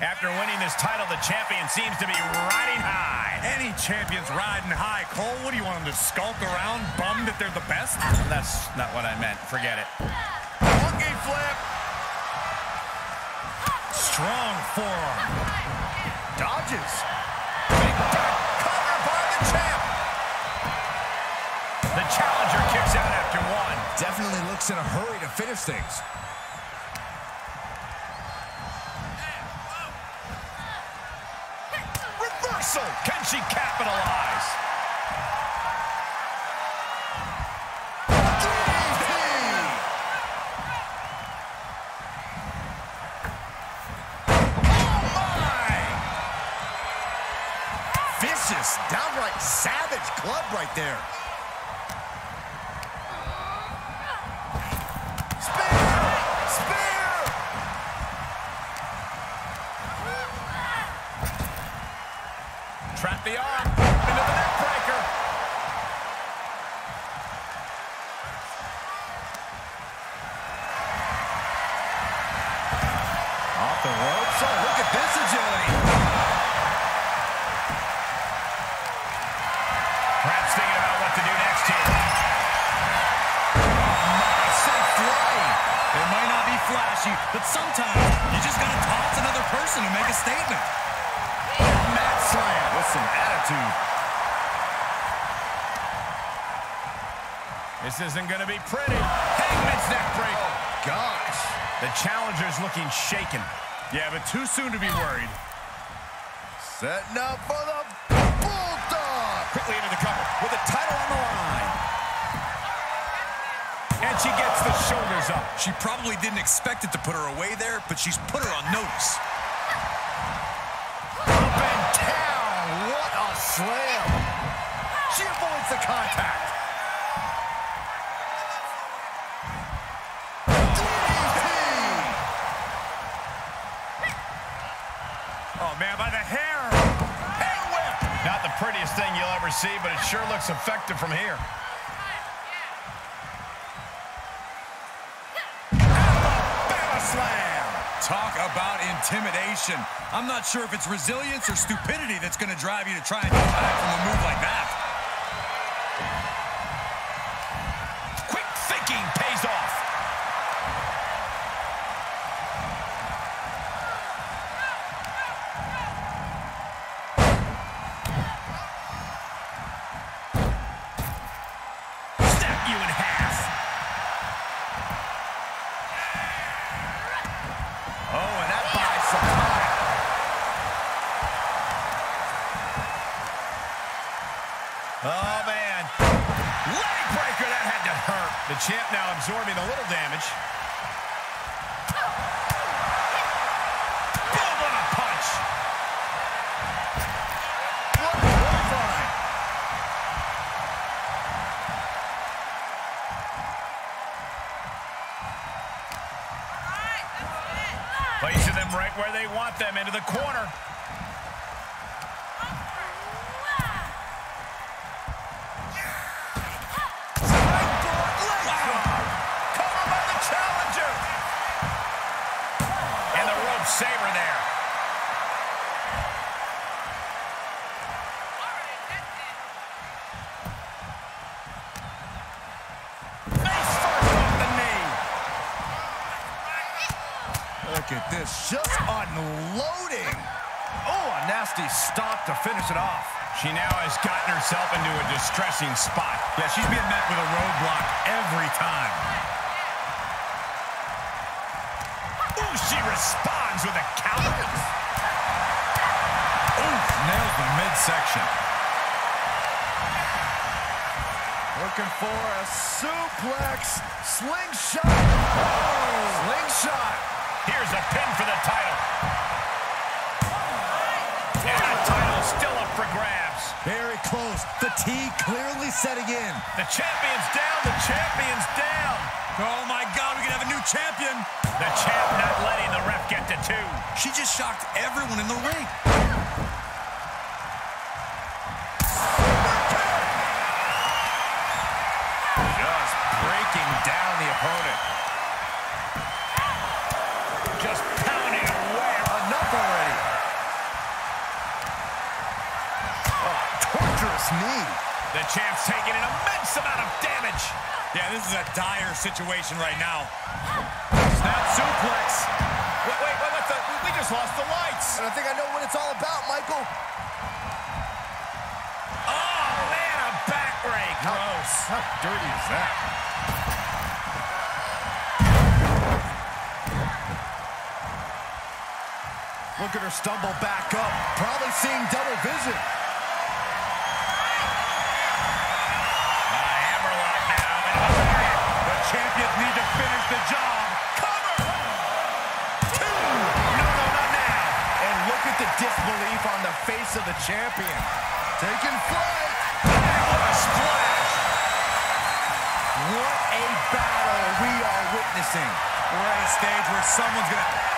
After winning this title, the champion seems to be riding high. Any champion's riding high. Cole, what do you want them to skulk around, bummed that they're the best? That's not what I meant. Forget it. Monkey flip. Strong forearm. Dodges. Big back cover by the champ. The challenger kicks out after one. Definitely looks in a hurry to finish things. Reversal. Can she capitalize? Vicious, downright savage club right there. Trap the arm. Into the neck breaker. Off the ropes. Oh, look at this agility. Perhaps thinking about what to do next here. Oh, it might not be flashy, but sometimes you just got to toss another person to make a statement. Attitude. This isn't going to be pretty. Hangman's neck breaker. Oh, gosh. The challenger's looking shaken. Yeah, but too soon to be worried. Setting up for the Bulldog. Quickly into the cover with the title on the line. And she gets the shoulders up. She probably didn't expect it to put her away there, but she's put her on notice. Slam. She avoids the contact. Oh, man, by the hair. Hair whip. Not the prettiest thing you'll ever see, but it sure looks effective from here. Talk about intimidation. I'm not sure if it's resilience or stupidity that's going to drive you to try and come back from a move like that. Quick thinking Oh, man. Leg breaker, that had to hurt. The champ now absorbing a little damage. Placing them right where they want them, into the corner. Look at this, just unloading. Oh, a nasty stop to finish it off. She now has gotten herself into a distressing spot. Yeah, she's being met with a roadblock every time. Ooh, she responds with a counter. Oof, nails the midsection. Looking for a suplex. Slingshot. Oh, slingshot. set again. The champion's down. The champion's down. Oh, my God. We can have a new champion. The champ not letting the ref get to two. She just shocked everyone in the ring. Just breaking down the opponent. Just pounding away. Enough already. Oh, torturous knee. The champ's taking an immense amount of damage. Yeah, this is a dire situation right now. Snap suplex. Wait, wait, wait, what the? We just lost the lights. And I think I know what it's all about, Michael. Oh, man, a backbreak. Gross. How dirty is that? Look at her stumble back up. Probably seeing double vision. The job. cover. Two. No, no, not now. And look at the disbelief on the face of the champion. Taking flight. What a splash. What a battle we are witnessing. We're at a stage where someone's going to...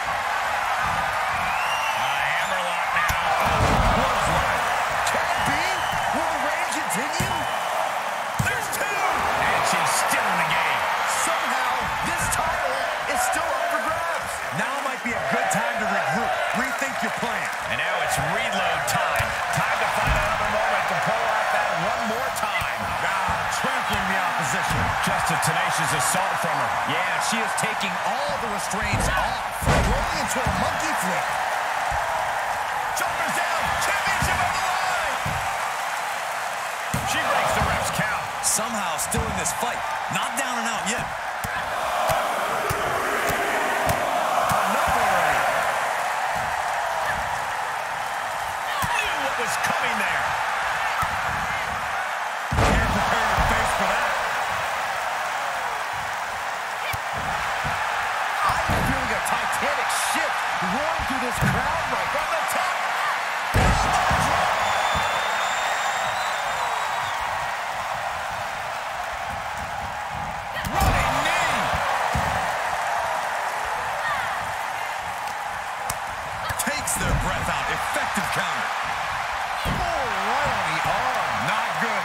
tenacious assault from her. Yeah, she is taking all the restraints off. Rolling into a monkey flip. Shoulders down. Championship on the line. She breaks the ref's count. Somehow still in this fight. Not down and out yet. This crowd right from the top. Running knee. Takes their breath out. Effective counter. Right on the arm. Not good.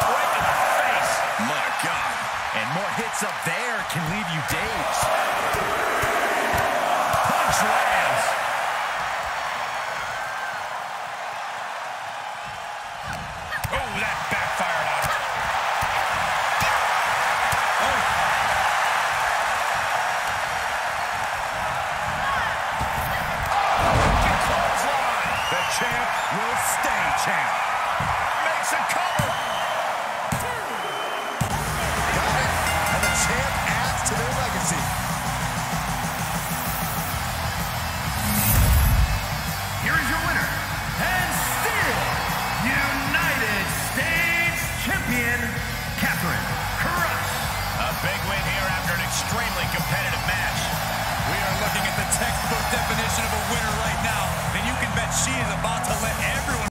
Right to the face. My God. And more hits up there can leave you dazed. Punch lands. Oh, that backfired on her. Fucking clothesline. The champ will stay champ. Makes a cover. About to let everyone